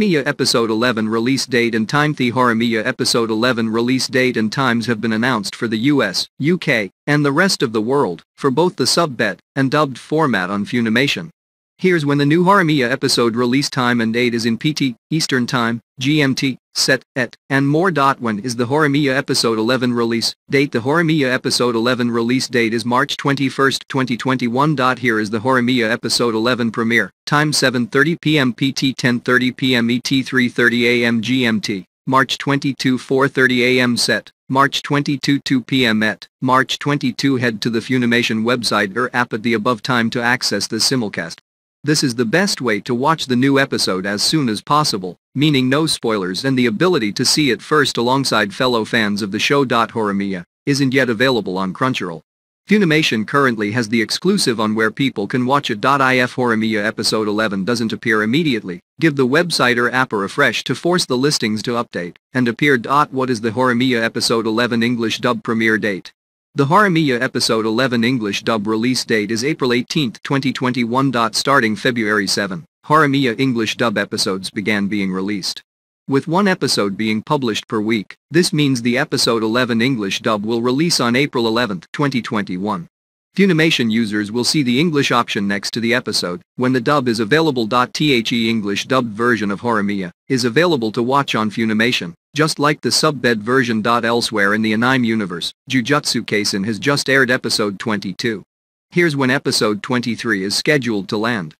Horimiya Episode 11 release date and time The Horimiya Episode 11 release date and times have been announced for the US, UK, and the rest of the world, for both the subbed and dubbed format on Funimation. Here's when the new Horimiya episode release time and date is in PT, Eastern Time, GMT, set, et, and more. When is the Horimiya episode 11 release date? The Horimiya episode 11 release date is March 21, 2021. Here is the Horimiya episode 11 premiere, time 7.30 p.m. PT 10.30 p.m. ET 3.30 a.m. GMT. March 22 4.30 a.m. set, March 22 2 p.m. at, March 22 head to the Funimation website or app at the above time to access the simulcast. This is the best way to watch the new episode as soon as possible, meaning no spoilers and the ability to see it first alongside fellow fans of the show. Horimiya isn't yet available on Crunchyroll. Funimation currently has the exclusive on where people can watch it. If Horimiya episode 11 doesn't appear immediately, give the website or app a refresh to force the listings to update and appear. What is the Horimiya episode 11 English dub premiere date? The Horimiya Episode 11 English dub release date is April 18, 2021. Starting February 7, Horimiya English dub episodes began being released. With one episode being published per week, this means the Episode 11 English dub will release on April 11, 2021. Funimation users will see the English option next to the episode when the dub is available. The English dubbed version of Horimiya is available to watch on Funimation, just like the subbed version. Elsewhere in the anime universe, Jujutsu Kaisen has just aired episode 22. Here's when episode 23 is scheduled to land.